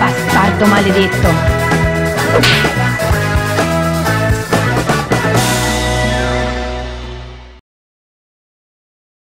Bastardo maledetto!